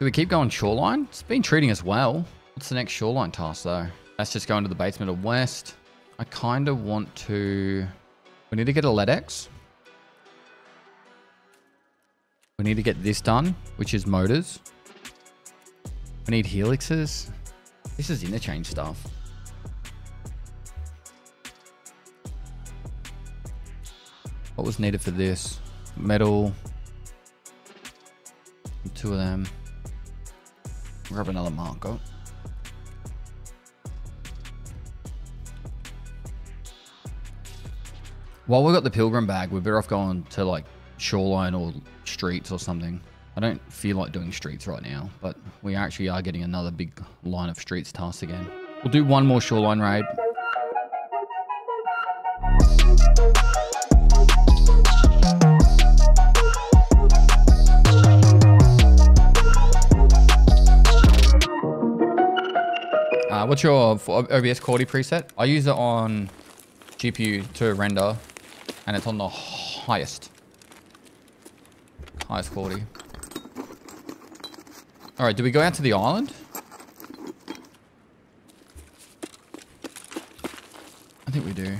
Do we keep going shoreline? It's been treating us well. What's the next shoreline task though? Let's just go into the basement of west. I kind of want to... We need to get a LEDX. We need to get this done, which is motors. We need helixes. This is interchange stuff. What was needed for this? Metal. Two of them. Grab another marker. While we've got the pilgrim bag, we're better off going to like shoreline or streets or something. I don't feel like doing streets right now, but we actually are getting another big line of streets task again. We'll do one more shoreline raid. What's your OBS quality preset? I use it on GPU to render, and it's on the highest. Highest quality. Alright, do we go out to the island? I think we do.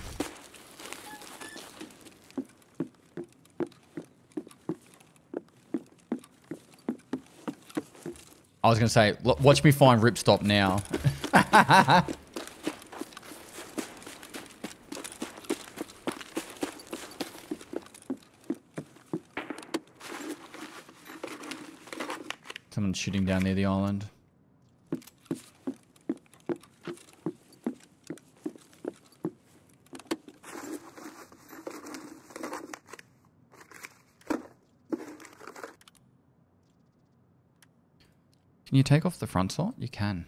I was going to say, watch me find Ripstop now. Someone's shooting down near the island. Can you take off the front side? You can.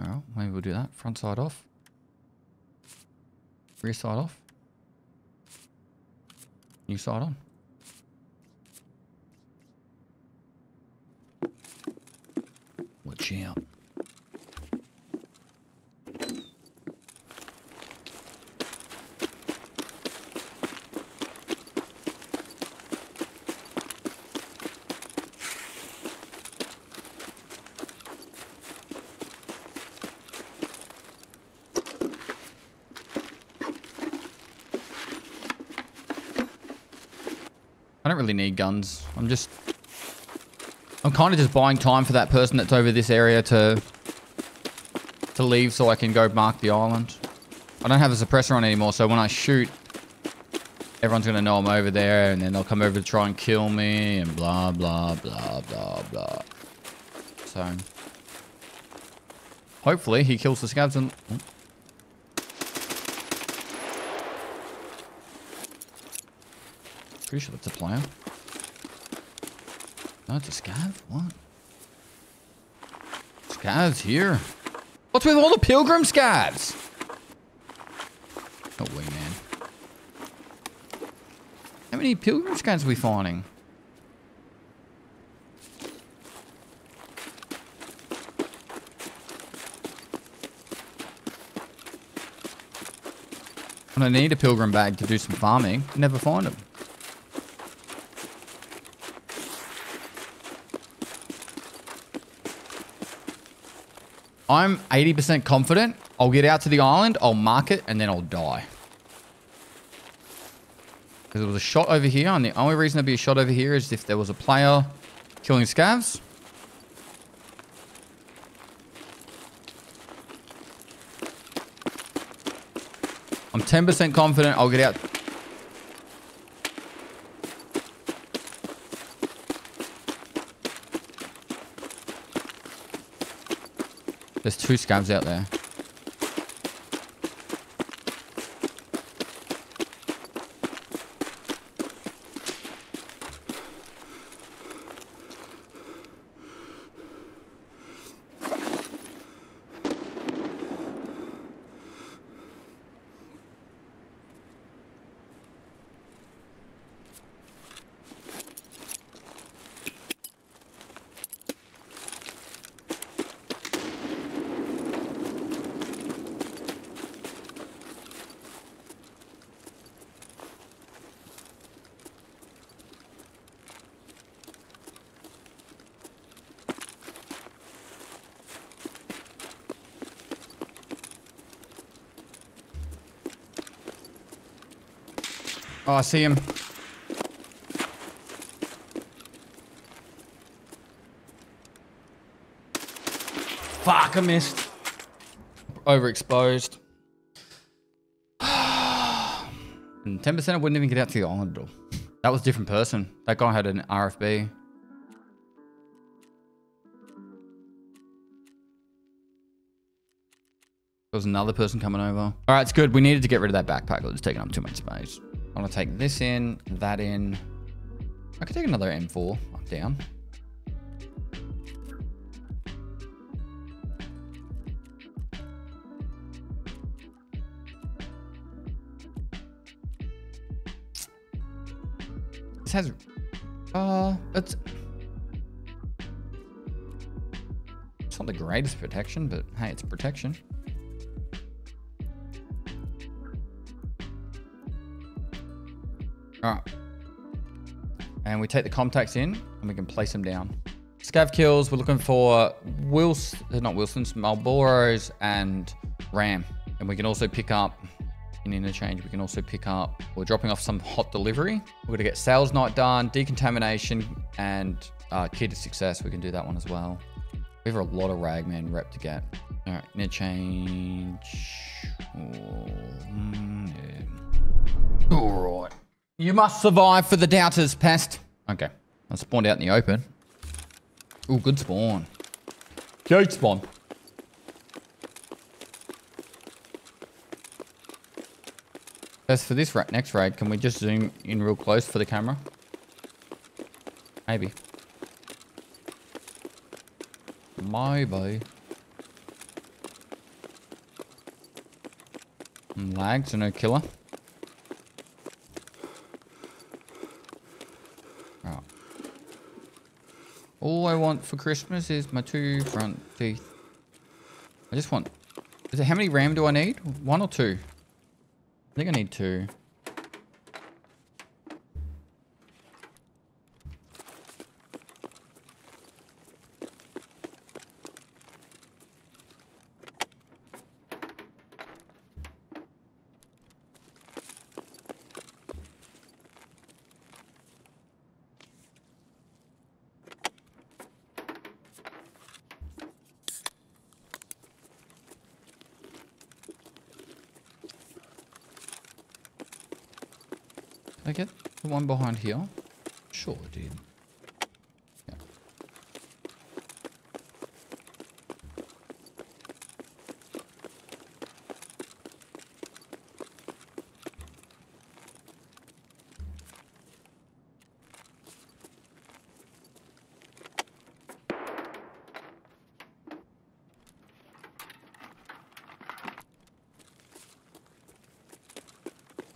Alright, maybe we'll do that. Front side off. Rear side off. New side on. Watch out. Don't really need guns. I'm just... I'm kind of just buying time for that person that's over this area to... to leave so I can go mark the island. I don't have a suppressor on anymore, so when I shoot, everyone's going to know I'm over there, and then they'll come over to try and kill me, and blah, blah, blah, blah, blah. So... Hopefully, he kills the scavs and... Oh, Sure that's a player. No, it's a scav? What? Scavs here. What's with all the pilgrim scavs? No way, man. How many pilgrim scavs are we finding? I need a pilgrim bag to do some farming, never find them. I'm 80% confident I'll get out to the island, I'll mark it, and then I'll die. Because there was a shot over here, and the only reason there'd be a shot over here is if there was a player killing scavs. I'm 10% confident I'll get out two scavs out there. I see him. Fuck, I missed. Overexposed. and 10% I wouldn't even get out to the island all. That was a different person. That guy had an RFB. There was another person coming over. All right, it's good. We needed to get rid of that backpack. It was taking up too much space. I want to take this in, that in. I could take another M4 down. This has, uh, it's, it's not the greatest protection, but hey, it's protection. All right. And we take the contacts in and we can place them down. Scav kills, we're looking for Wilson, not Wilson's, Marlboros and Ram. And we can also pick up in interchange, we can also pick up, we're dropping off some hot delivery. We're gonna get sales night done, decontamination, and uh, key to success. We can do that one as well. We have a lot of ragman rep to get. All right, interchange. Oh, yeah. All right. You must survive for the doubters, pest. Okay, I spawned out in the open. Ooh, good spawn. Good spawn. As for this ra next raid, can we just zoom in real close for the camera? Maybe. Maybe. Hmm, lags so no killer. All I want for Christmas is my two front teeth. I just want... Is it, how many RAM do I need? One or two? I think I need two. Did I get behind here? Sure did. Yeah.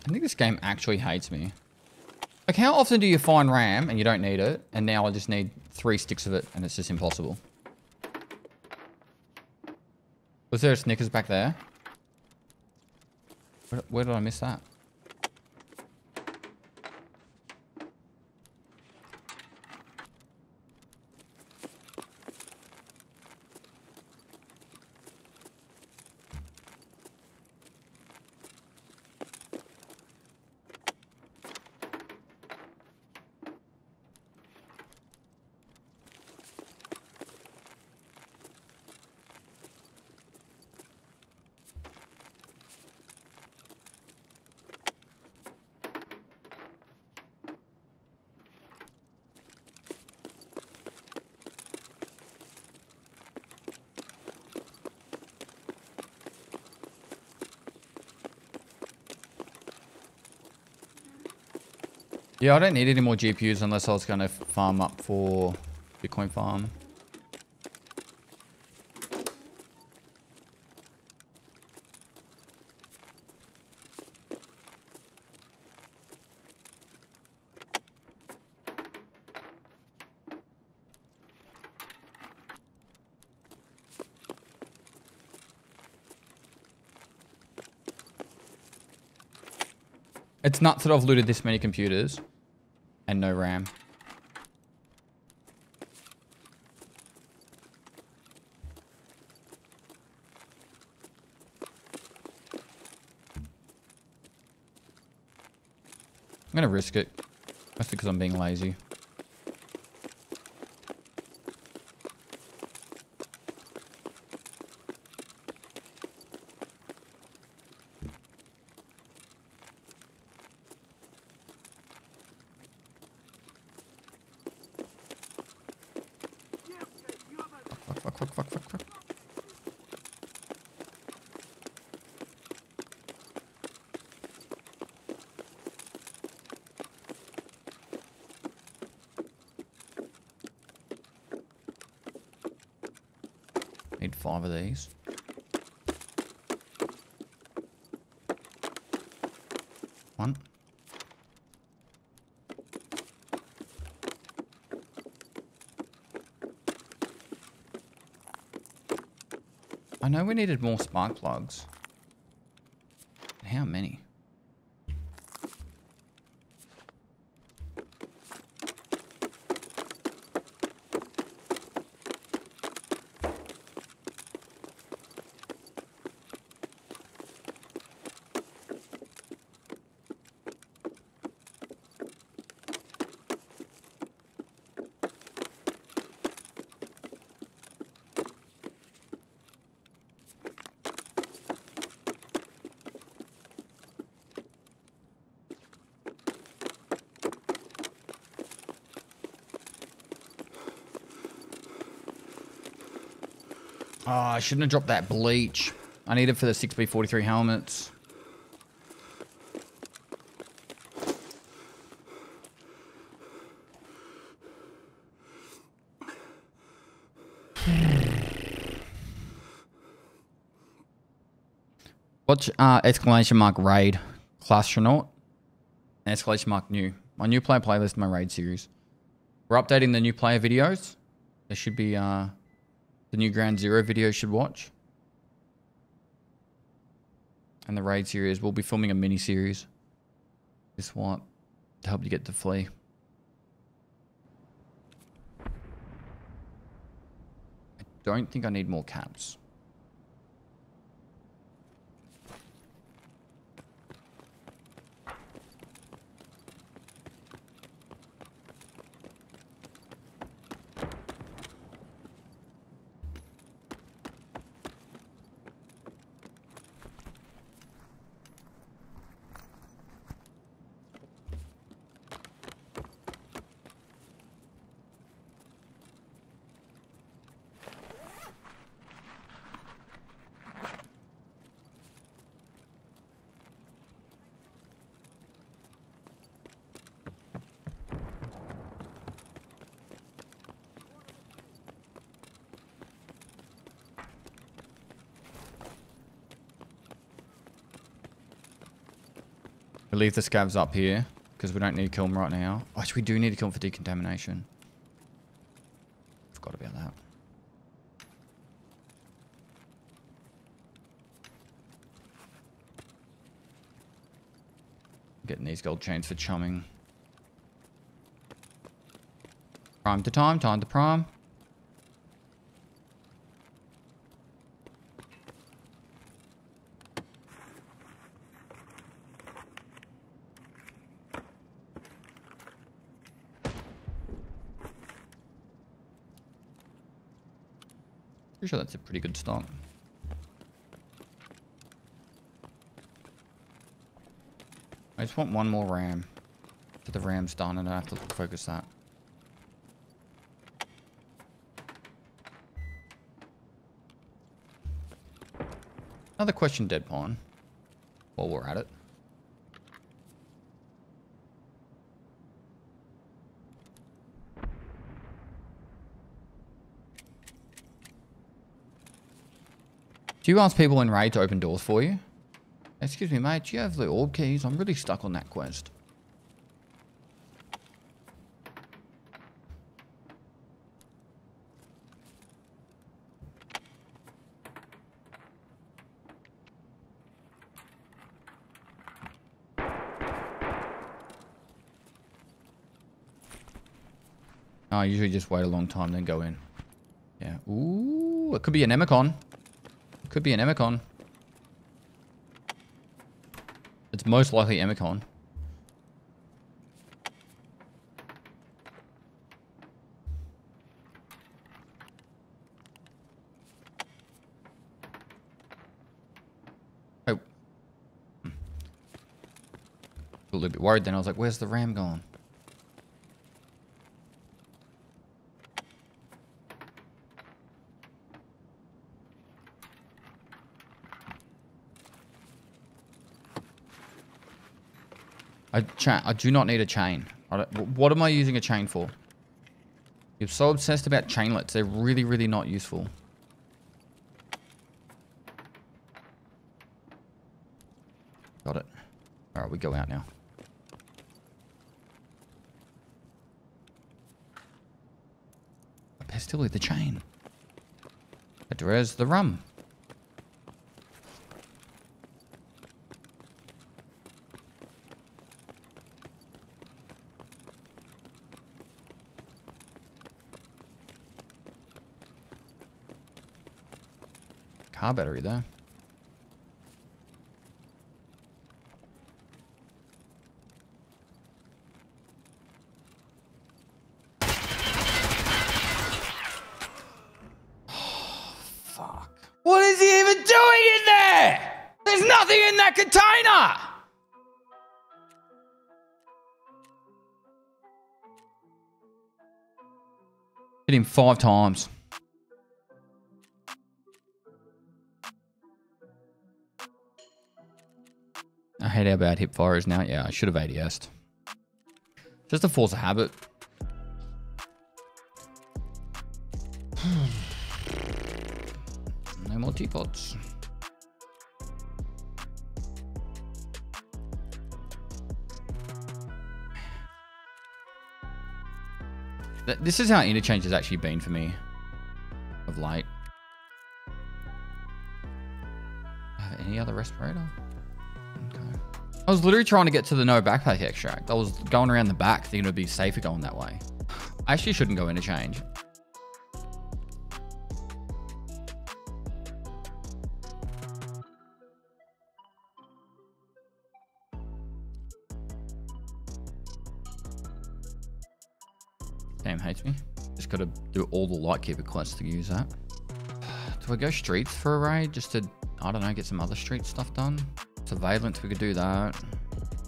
I think this game actually hates me. Like, how often do you find RAM and you don't need it, and now I just need three sticks of it, and it's just impossible? Was there a Snickers back there? Where, where did I miss that? Yeah, I don't need any more GPUs unless I was going to farm up for Bitcoin farm. It's nuts that I've looted this many computers and no RAM. I'm going to risk it. That's because I'm being lazy. Fuck, fuck, fuck, fuck, fuck, fuck. Need five of these. One. I know we needed more spark plugs. How many? Oh, I shouldn't have dropped that bleach. I need it for the 6B43 helmets. Watch uh, exclamation mark raid Classtronaut. Exclamation mark new. My new player playlist, my raid series. We're updating the new player videos. There should be uh, the new Ground Zero video should watch. And the raid series. We'll be filming a mini series. This one to help you get to flee. I don't think I need more caps. Leave the scavs up here because we don't need to kill them right now. Actually, we do need to kill them for decontamination. Forgot about that. Getting these gold chains for chumming. Prime to time, time to prime. Sure that's a pretty good stock. I just want one more ram. So the ram's done and I have to focus that. Another question, Deadpawn. While we're at it. Do you ask people in raid to open doors for you? Excuse me, mate. Do you have the orb keys? I'm really stuck on that quest. I usually just wait a long time, then go in. Yeah. Ooh, it could be an Emercom. Could be an Emercom. It's most likely Emercom. Oh. Hmm. A little bit worried then. I was like, where's the ram gone? I, I do not need a chain. what am I using a chain for? You're so obsessed about chainlets. They're really, really not useful. Got it. Alright, we go out now. Still with the chain. But the rum? Car battery though. What is he even doing in there? There's nothing in that container! Hit him five times. Hate how bad hip fire is now. Yeah, I should have ADS'd. Just a force of habit. no more teapots. This is how interchange has actually been for me of late. Uh, any other respirator? I was literally trying to get to the no backpack extract. I was going around the back thinking it would be safer going that way. I actually shouldn't go interchange. Damn hates me. Just gotta do all the lightkeeper quests to use that. Do I go streets for a raid just to, I don't know, get some other street stuff done? Surveillance, we could do that.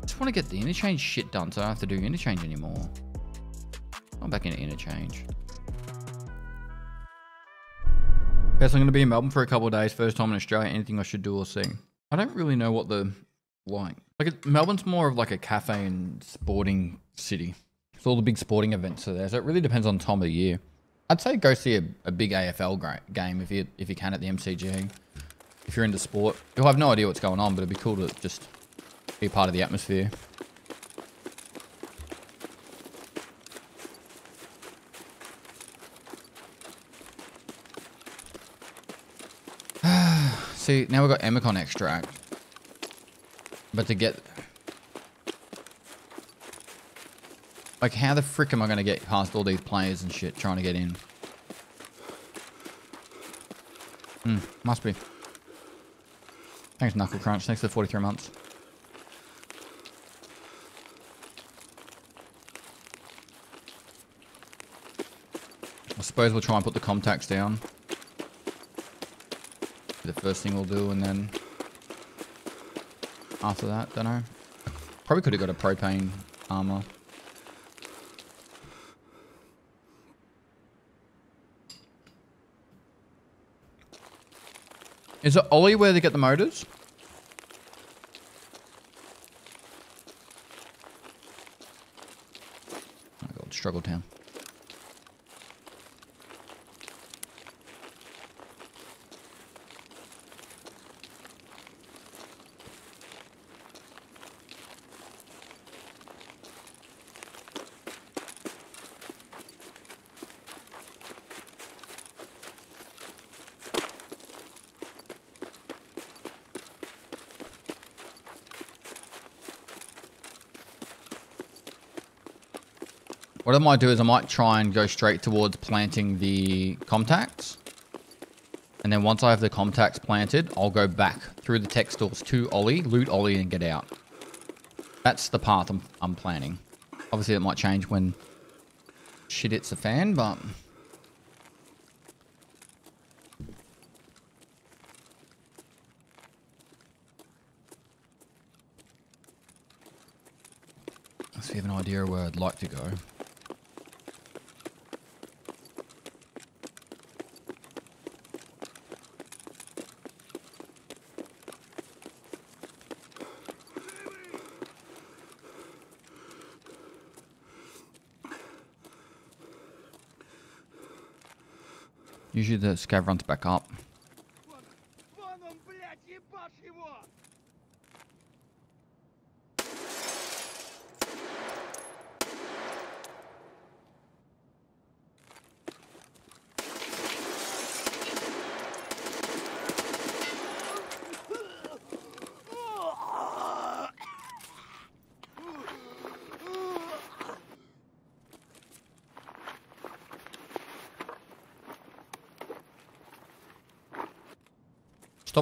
Just want to get the interchange shit done so I don't have to do interchange anymore. I'm back into interchange. Guess I'm going to be in Melbourne for a couple of days. First time in Australia. Anything I should do or see? I don't really know what the like. Like it, Melbourne's more of like a cafe and sporting city. So all the big sporting events are there. So it really depends on time of the year. I'd say go see a, a big AFL game if you if you can at the MCG if you're into sport. You'll have no idea what's going on, but it'd be cool to just be part of the atmosphere. See, now we've got Emercom extract. But to get... Like, how the frick am I going to get past all these players and shit trying to get in? Hmm, must be. Thanks, Knuckle Crunch. Thanks for 43 months. I suppose we'll try and put the contacts down. The first thing we'll do, and then after that, don't know. Probably could have got a propane armor. Is it OLI where they get the motors? Oh god, Struggle Town. What I might do is I might try and go straight towards planting the contacts. And then once I have the contacts planted, I'll go back through the tech stores to OLI, loot OLI, and get out. That's the path I'm, I'm planning. Obviously, it might change when shit hits the fan, but... You have an idea where I'd like to go. Usually the scav runs back up.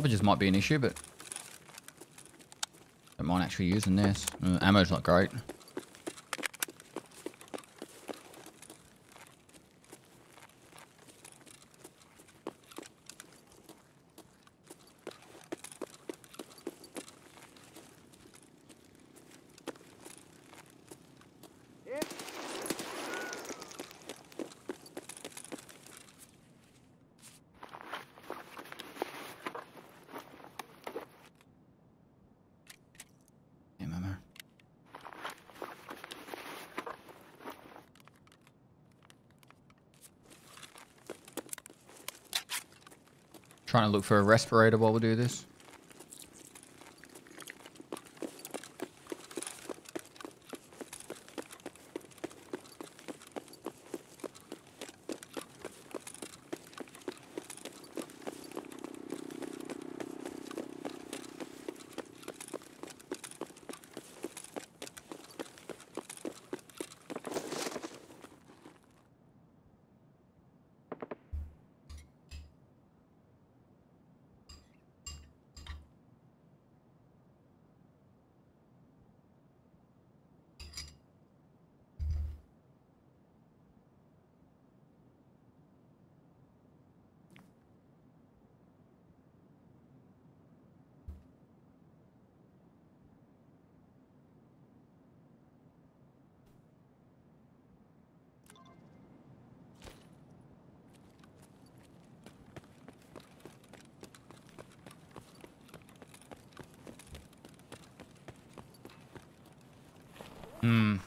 Stoppages might be an issue, but don't mind actually using this. Uh, ammo's not great. Damn ammo. Trying to look for a respirator while we do this. Hmm.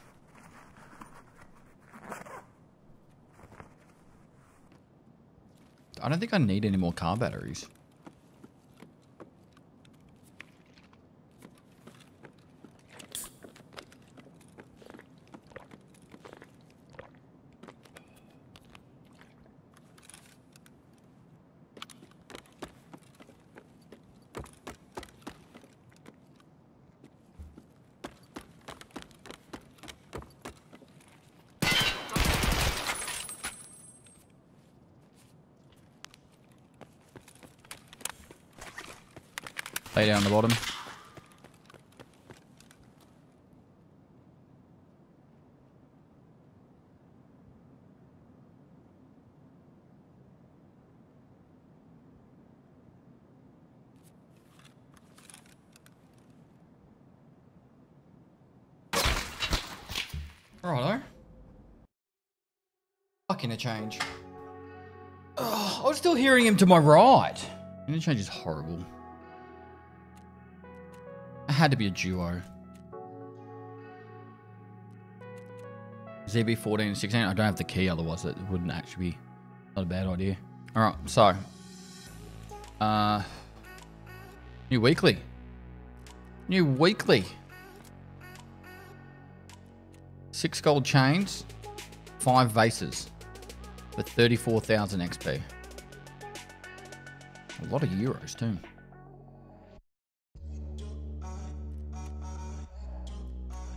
I don't think I need any more car batteries. Lay down the bottom. Righto. Fucking a change. Ugh, I was still hearing him to my right. Interchange is horrible. Had to be a duo. ZB14 and 16. I don't have the key, otherwise it wouldn't actually be not a bad idea. All right, so uh, new weekly, new weekly. Six gold chains, five vases, for 34,000 XP. A lot of euros too.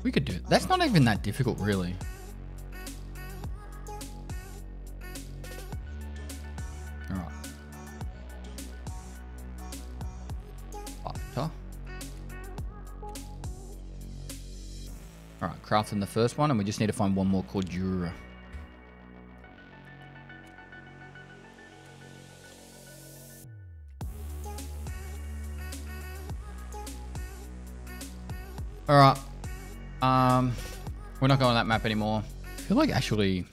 We could do it. That's not even that difficult, really. Alright. Butter. Alright, crafting the first one, and we just need to find one more Cordura. Alright. Um, We're not going on that map anymore. I feel like actually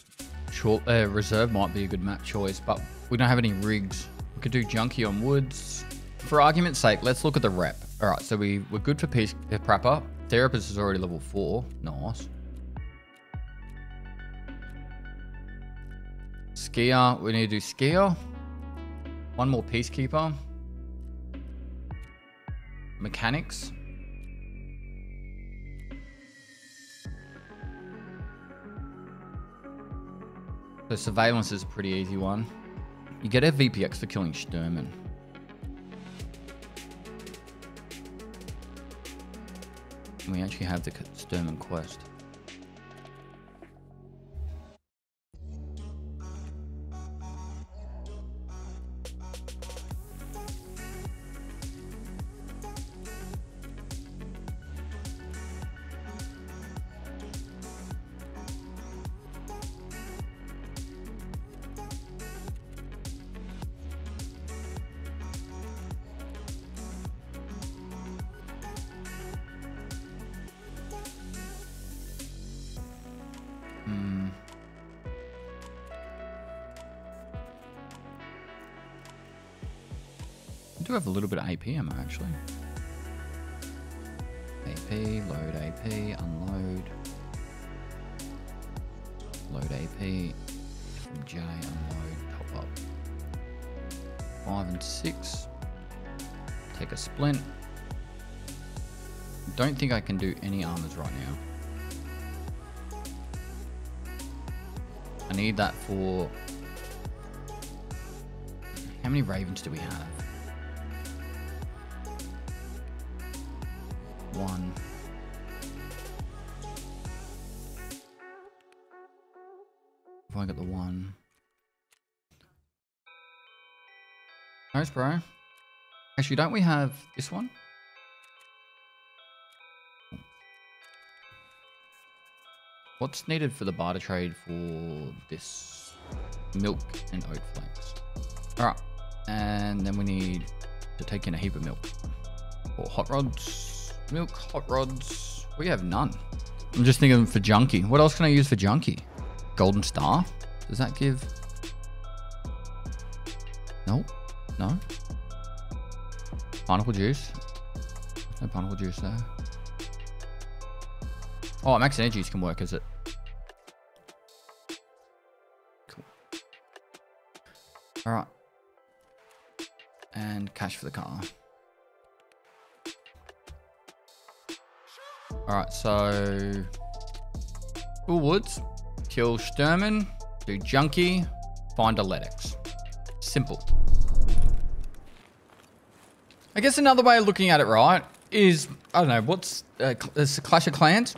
short uh, reserve might be a good map choice, but we don't have any rigs. We could do junkie on woods. For argument's sake, let's look at the rep. All right, so we, we're good for peace, uh, Prapor. Therapist is already level four. Nice. Skier, we need to do skier. One more peacekeeper. Mechanics. Surveillance is a pretty easy one. You get a VPX for killing Shturman. We actually have the Shturman quest. Have a little bit of AP ammo actually. AP, load AP, unload. Load AP. J, unload, top up. Five and six. Take a splint. Don't think I can do any armors right now. I need that for... How many ravens do we have? One. If I got the one. Nice, bro. Actually, don't we have this one? What's needed for the barter trade for this milk and oat flakes? All right, and then we need to take in a heap of milk. Or hot rods, milk, hot rods. We have none. I'm just thinking for junkie. What else can I use for junkie? Golden star. Does that give? Nope. No. Pineapple juice. No pineapple juice there. Oh, max energies can work, is it? Cool. All right. And cash for the car. All right, so Full Woods, kill Shturman, do Junkie, find Athletics. Simple. I guess another way of looking at it, right, is I don't know what's uh, Clash of Clans.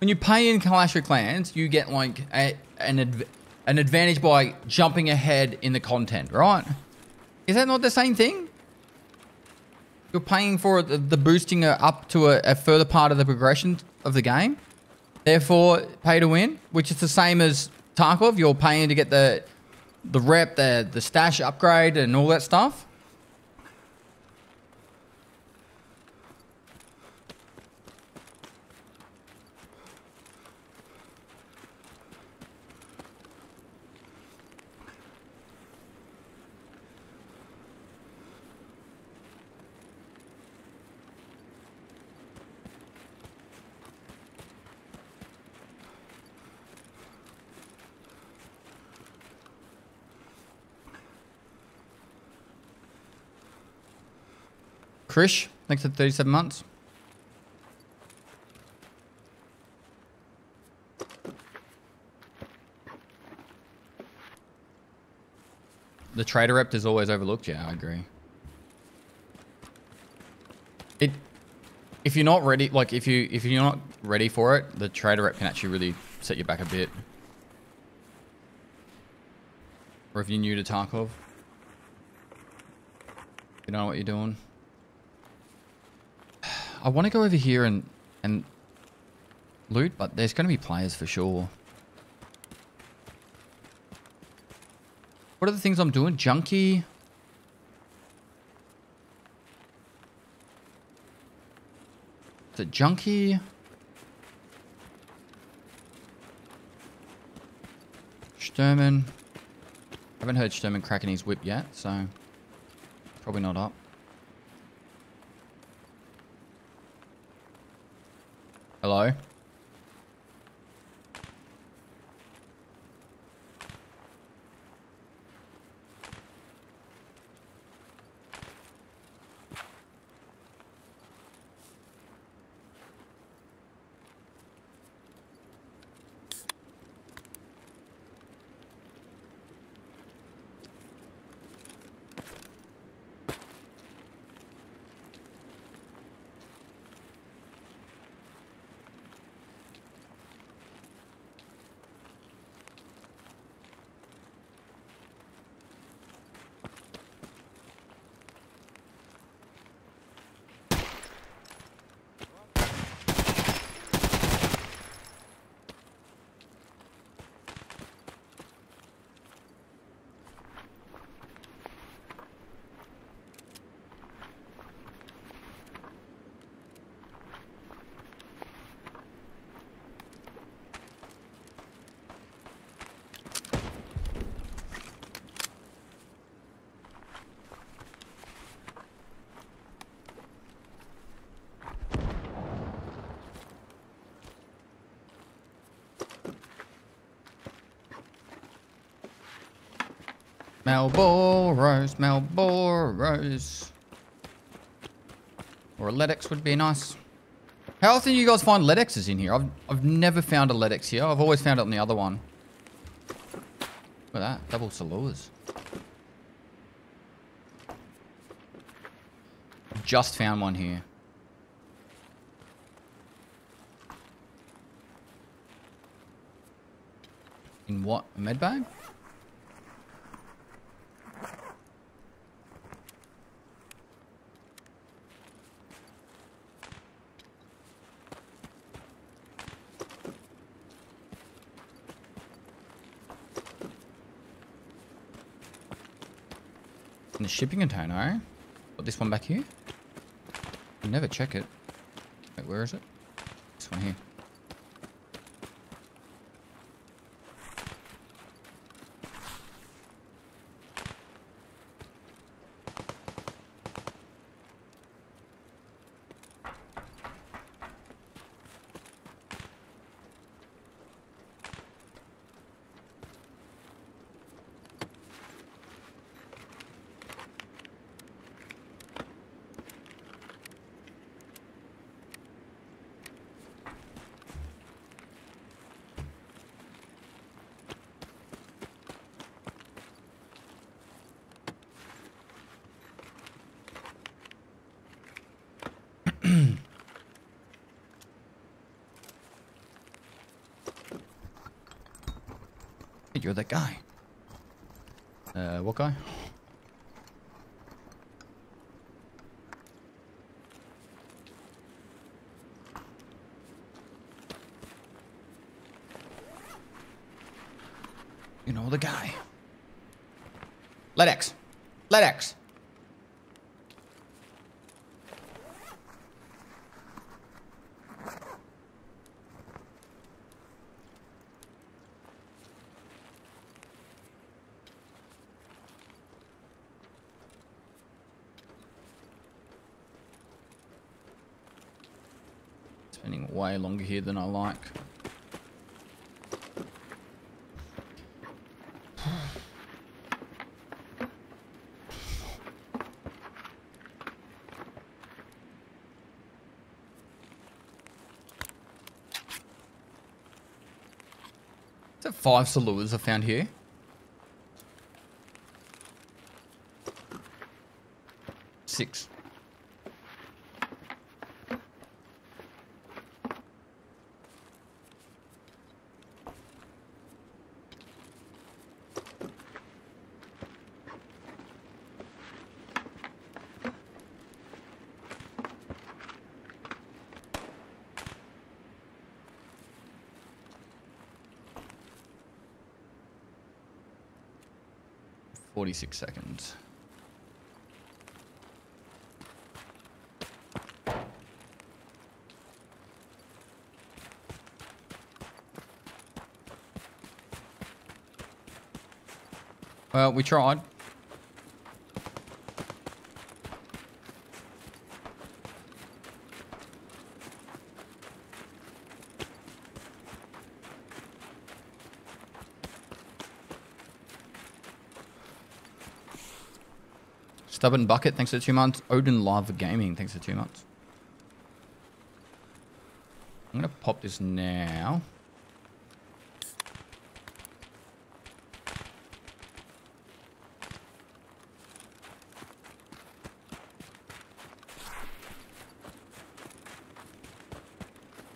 When you pay in Clash of Clans, you get like a, an adv an advantage by jumping ahead in the content, right? Is that not the same thing? You're paying for the, boosting up to a, a further part of the progression of the game. Therefore, pay to win, which is the same as Tarkov. You're paying to get the the rep, the the stash upgrade, and all that stuff. Krish, thanks for 37 months. The trader rep is always overlooked. Yeah, I agree. It, if you're not ready, like if you if you're not ready for it, the trader rep can actually really set you back a bit. Or if you're new to Tarkov, you don't know what you're doing. I want to go over here and, and loot, but there's going to be players for sure. What are the things I'm doing? Junkie. Is it junkie? Shturman. I haven't heard Shturman cracking his whip yet, so probably not up. Hello? Malboros, Malboros. Or a LEDX would be nice. How often do you guys find LEDXes in here? I've, I've never found a LEDX here. I've always found it on the other one. Look at that. Double Salewas. Just found one here. In what? A med bag? In the shipping container? Got this one back here? Never check it. Wait, where is it? This one here. You're that guy. Uh, what guy? You know the guy. LEDX. LEDX. Spending way longer here than I like. Is that five saloons I found here? Six. Seconds. Well, we tried. Stubborn Bucket, thanks for two months. Odin Live Gaming, thanks for two months. I'm going to pop this now.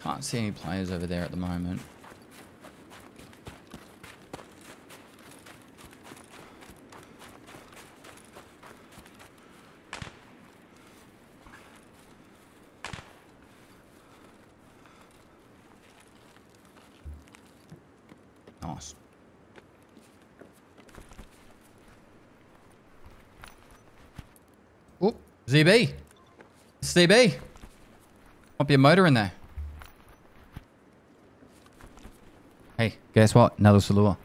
Can't see any players over there at the moment. Nice. ZB. ZB. Might be a motor in there. Hey, guess what? Another Salewa.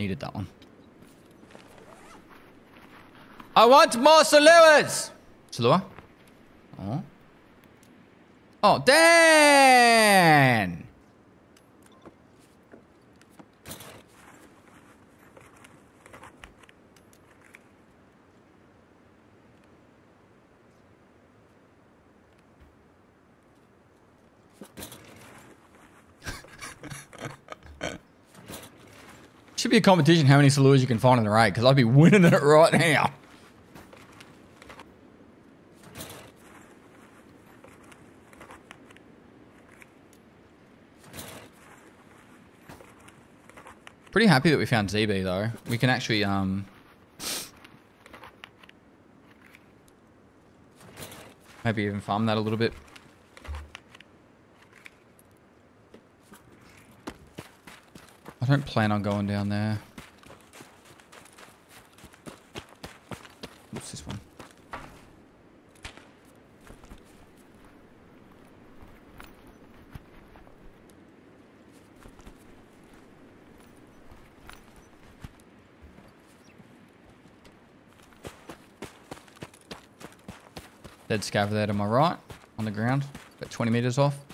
Needed that one. I want more Salewas! Salewa? Oh. Oh, Dan! Should be a competition how many Salewas you can find in the raid, because I'd be winning it right now. Pretty happy that we found ZB though. We can actually um maybe even farm that a little bit. Don't plan on going down there. What's this one? Dead scav there to my right, on the ground, about 20 meters off.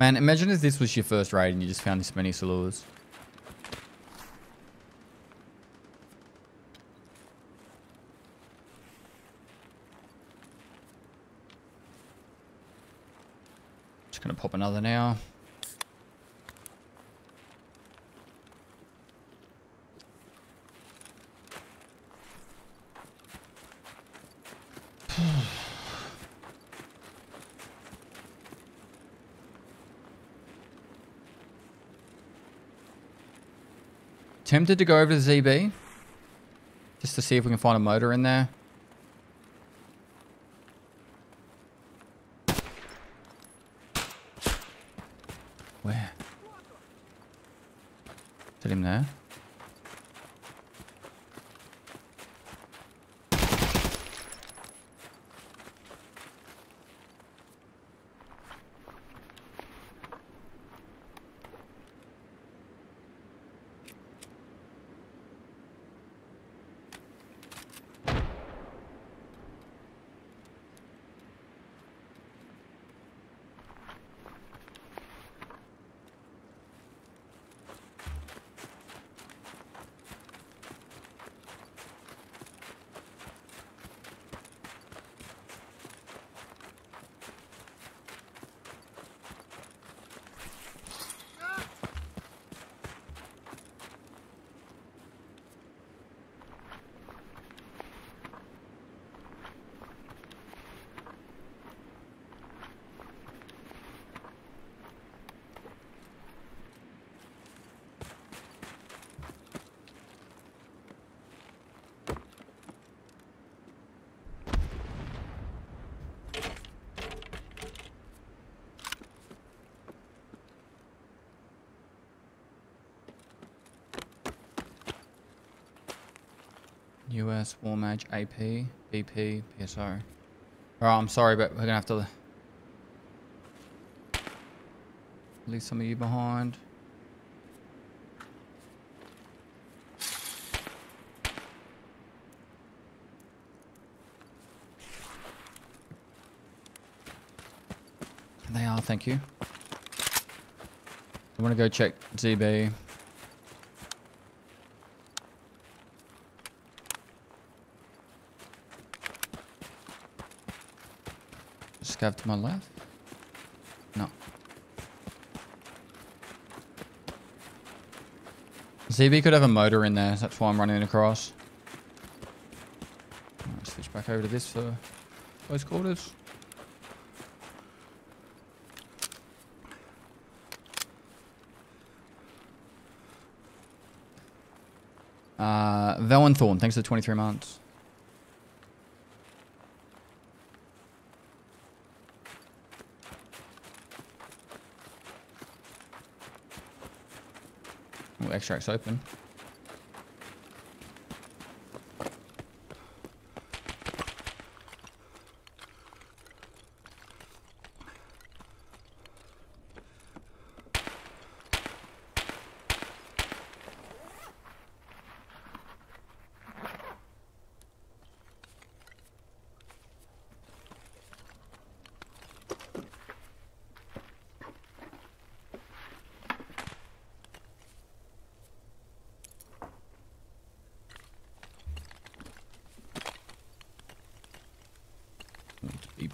Man, imagine if this was your first raid and you just found this many Salewas. Just gonna pop another now. Tempted to go over to ZB. Just to see if we can find a motor in there. US, War Mage, AP, BP, PSO. Alright, I'm sorry, but we're gonna have to leave some of you behind. They are, thank you. I want to go check ZB. Scav to my left? No. ZB could have a motor in there, that's why I'm running across. Alright, switch back over to this for close quarters. Uh, Valenthorn, thanks for the 23 months. Extracts open.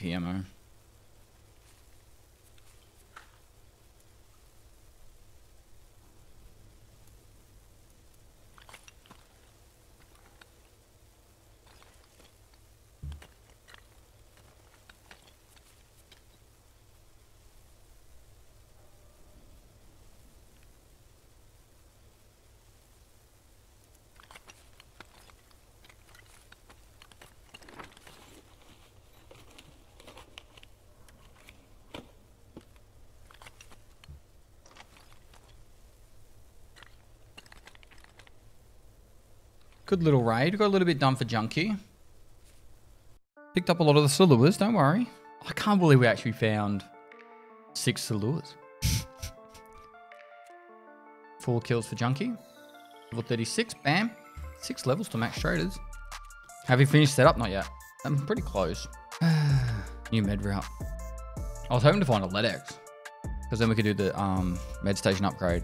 BPMO. Good little raid. Got a little bit done for Junkie. Picked up a lot of the Salewas, don't worry. I can't believe we actually found six Salewas. Four kills for Junkie. Level 36, bam. Six levels to max traders. Have you finished setup? Not yet. I'm pretty close. New med route. I was hoping to find a LEDX. Because then we could do the um, med station upgrade.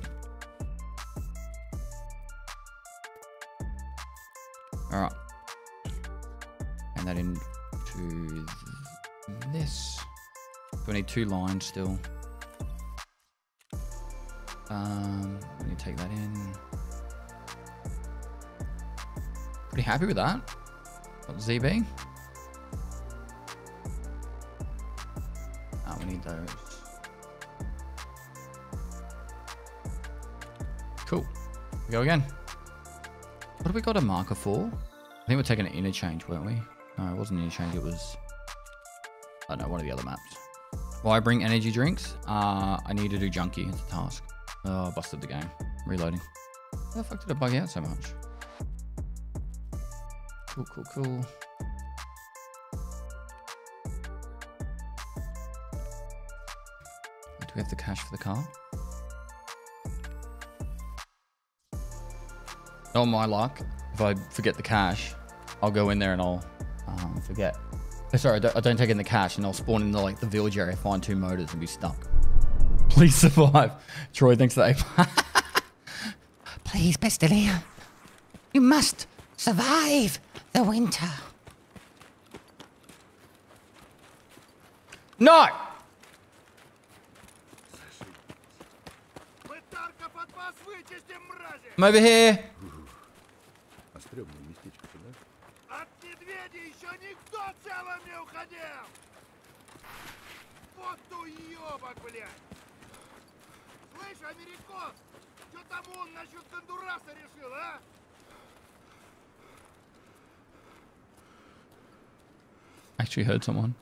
Alright. And that into th- this. We need two lines still. Um, need to take that in. Pretty happy with that. Got ZB. Ah, we need those. Cool. We go again. Have we got a marker for? I think we're taking an interchange, weren't we? No, it wasn't an interchange, it was... I don't know, one of the other maps. Why bring energy drinks? Uh, I need to do junkie. It's a task. Oh, I busted the game. Reloading. How the fuck did it bug out so much? Cool, cool, cool. Do we have the cash for the car? on my luck, if I forget the cash, I'll go in there and I'll um, forget. Oh, sorry, I don't, I don't, take in the cash and I'll spawn into like the village area, find two motors and be stuck. Please survive. Troy thinks that. Please, Bestilia. You must survive the winter. No! I'm over here. Еще никто целым не уходил! Вот уёбок, блядь! Слышь, америкос, что там он насчет Гондураса решил, а? Actually heard someone.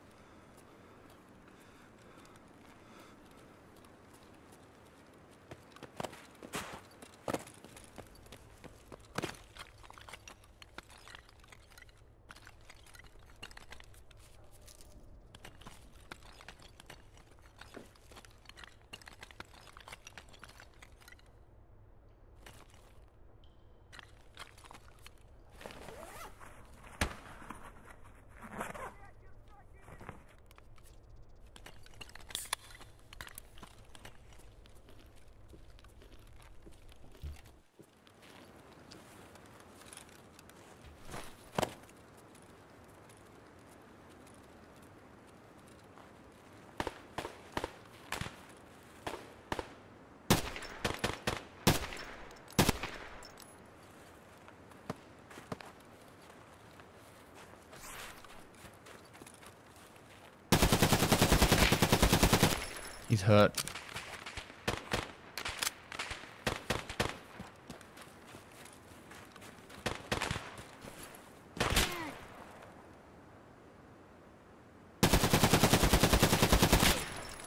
Hurt.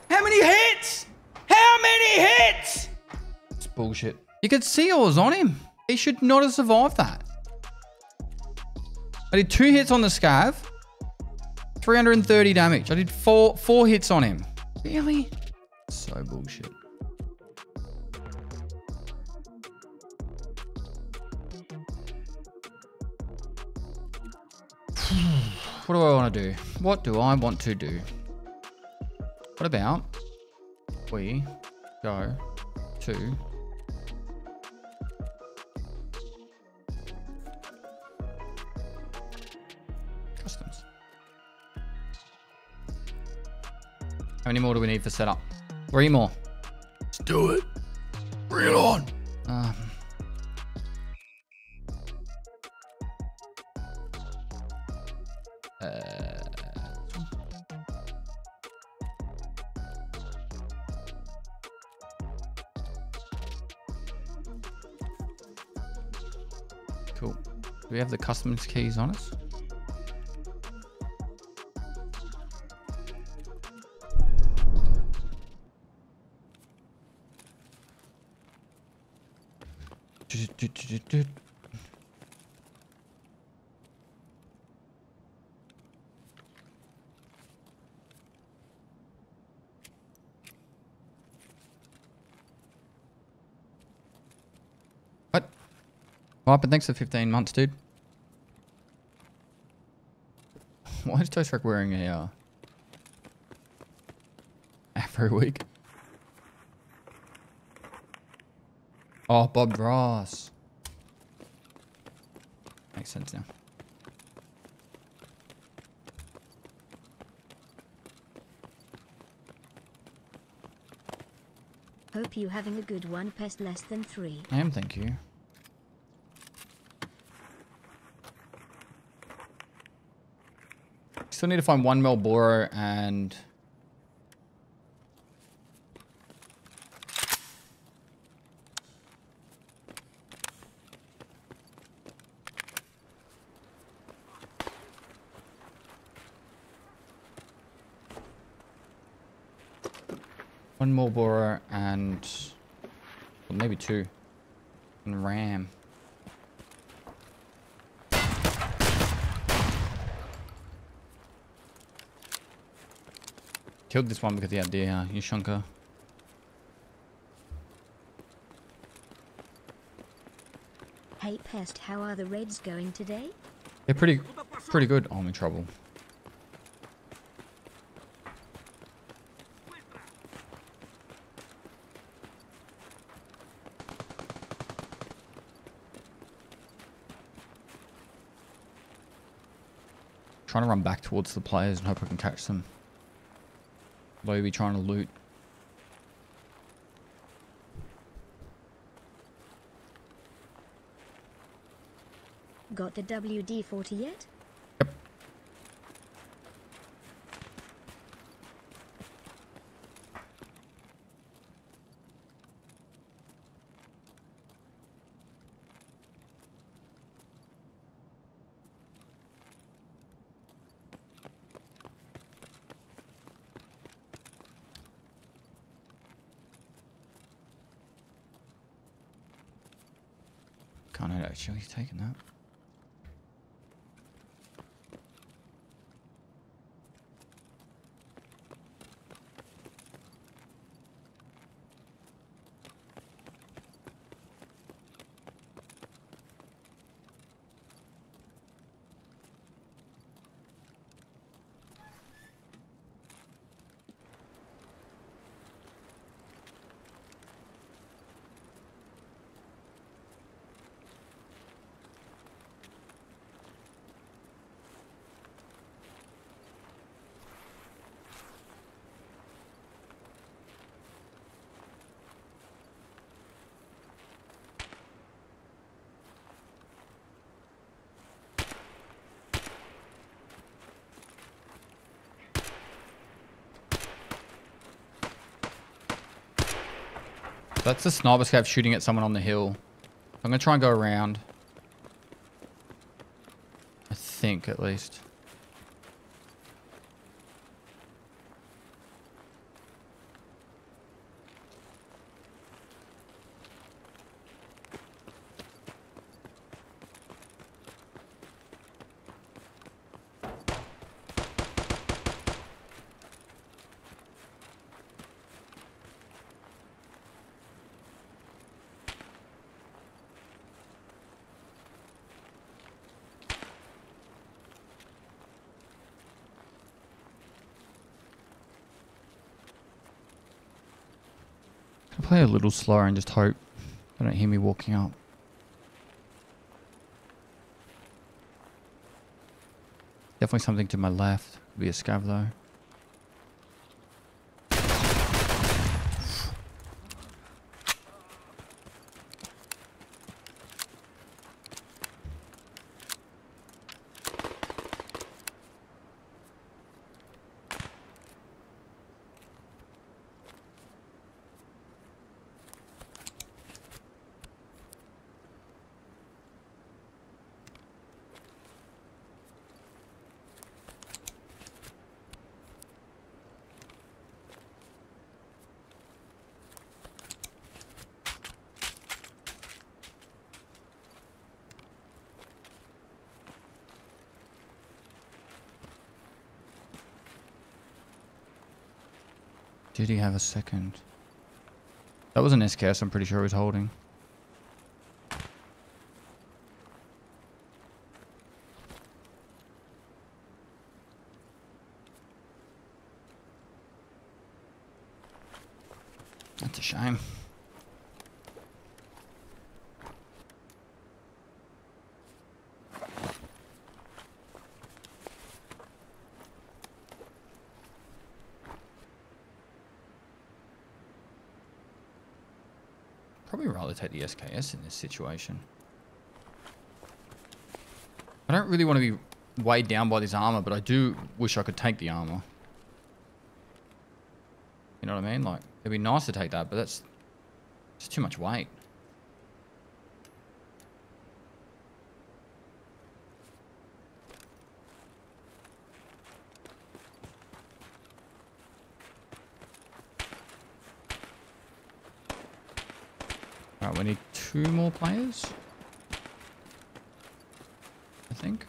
How many hits? How many hits? It's bullshit. You could see I was on him. He should not have survived that. I did two hits on the scav. 330 damage. I did four four hits on him. Really? Bullshit. what do I want to do? What do I want to do? What about we go to customs? How many more do we need for setup? Three more. Let's do it. Bring it on. Um, uh, cool. Do we have the customs keys on us? What? What happened? Thanks for 15 months, dude. Why is Toast Truck wearing a uh, Afro wig? Oh, Bob Ross. Sense now. Hope you having a good one. Pest less than three. I am, thank you. Still need to find one Melboro and one Marlboro and well, maybe two and Ram. Killed this one because he had the uh. Hey Pest, how are the Reds going today? They're pretty, pretty good. Oh, I'm in trouble. Trying to run back towards the players and hope I can catch them. Though be trying to loot. Got the WD-40 yet? Can't actually taking that. That's the sniper scout shooting at someone on the hill. I'm gonna try and go around. I think, at least. Play a little slower and just hope they don't hear me walking up? Definitely something to my left. Be a scav though. Did he have a second? That was an SKS I'm pretty sure he was holding. That's a shame. Probably rather take the SKS in this situation. I don't really want to be weighed down by this armor, but I do wish I could take the armor. You know what I mean? Like, it'd be nice to take that, but that's just too much weight. Alright, we need two more players. I think.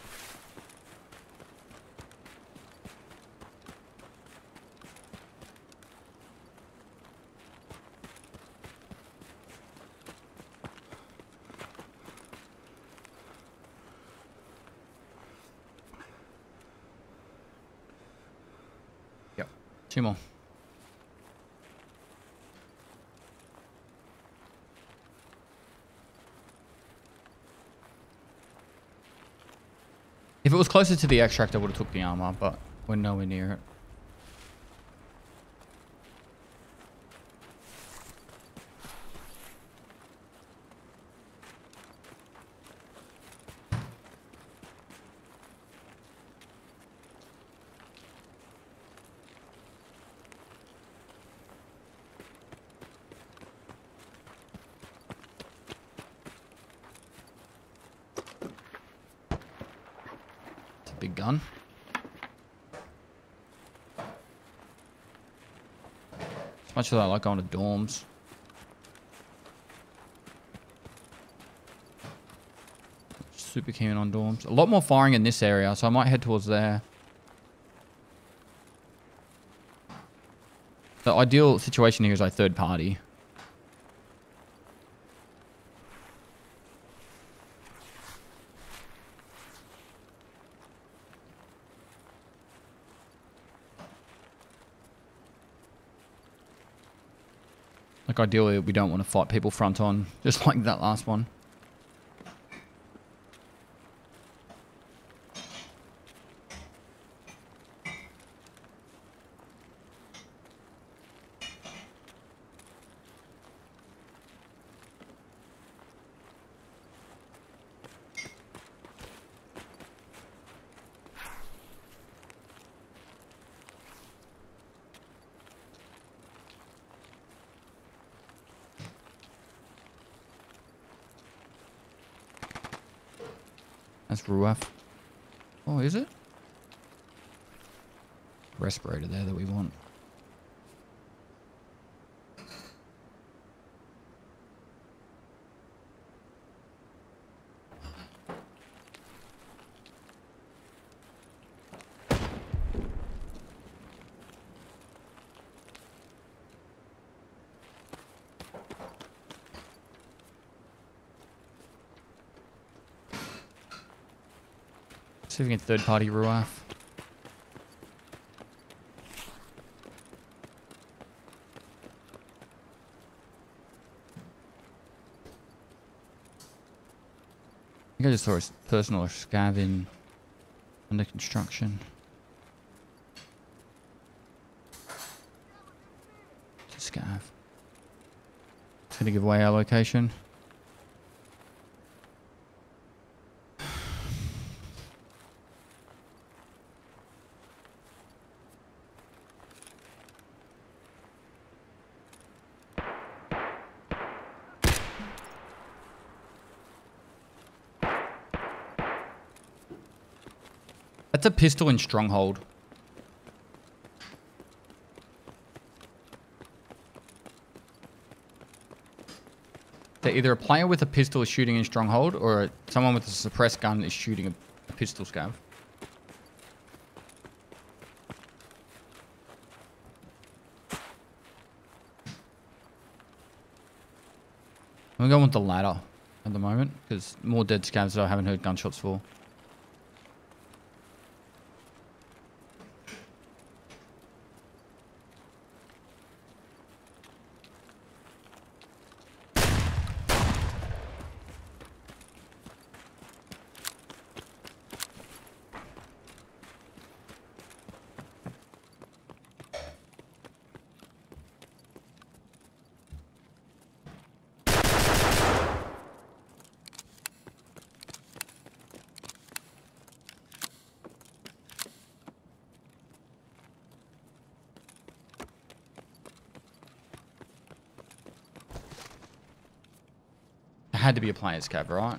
Yep, two more. If it was closer to the extract, I would have took the armor, but we're nowhere near it. It's a big gun. As much as I like going to dorms. Super keen on dorms. A lot more firing in this area, so I might head towards there. The ideal situation here is like third party. Like ideally we don't want to fight people front on, just like that last one. That's Ruaf. Oh, is it? Respirator there that we want. See if we can third party Ruaf. I think I just saw a s- personal scav in under construction. Scav. It's gonna give away our location. That's a pistol in stronghold. So either a player with a pistol is shooting in stronghold, or someone with a suppressed gun is shooting a, pistol scav. I'm going with the latter at the moment, because more dead scavs that I haven't heard gunshots for. Had to be a player's cab, right?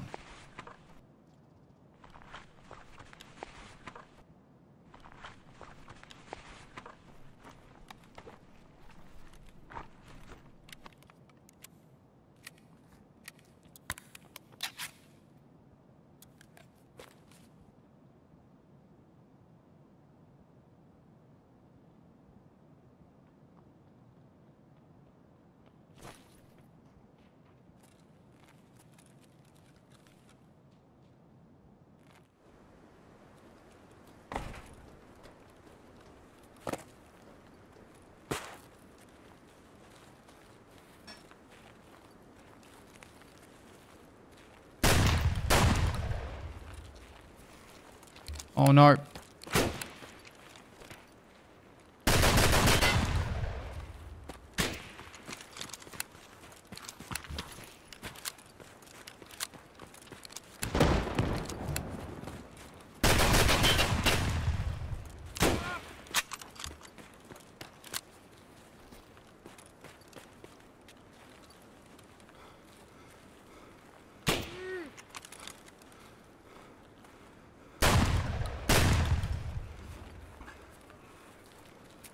Oh no.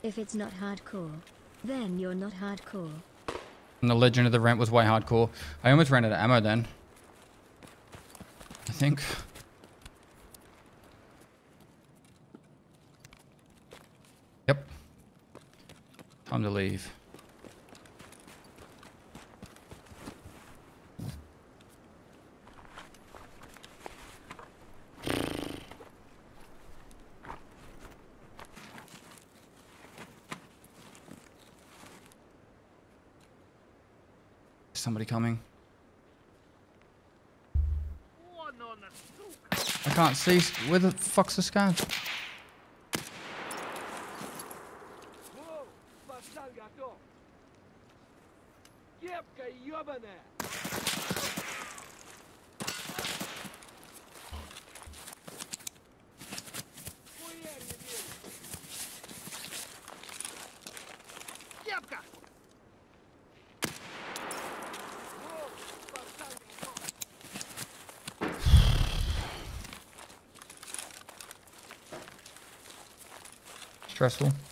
If it's not hardcore, then you're not hardcore. And the Legend of the Rent was way hardcore. I almost ran out of ammo then. I think. Yep. Time to leave. Somebody coming. See. Where the fuck's the scan? Stressful.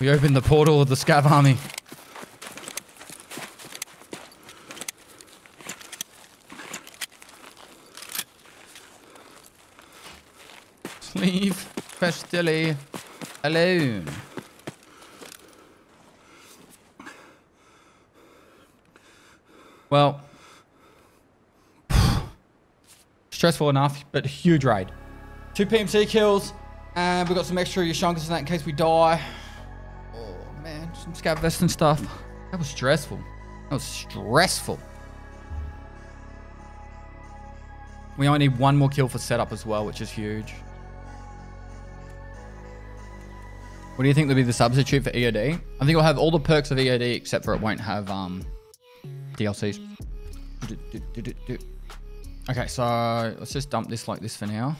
We opened the portal of the Scav army. Leave Pestily alone. Well, stressful enough, but huge raid. Two PMC kills, and we've got some extra Yashunkas in that in case we die. Scav vest and stuff. That was stressful. That was stressful. We only need one more kill for setup as well, which is huge. What do you think would be the substitute for EOD? I think it'll have all the perks of EOD except for it won't have um, DLCs. Okay, so let's just dump this like this for now.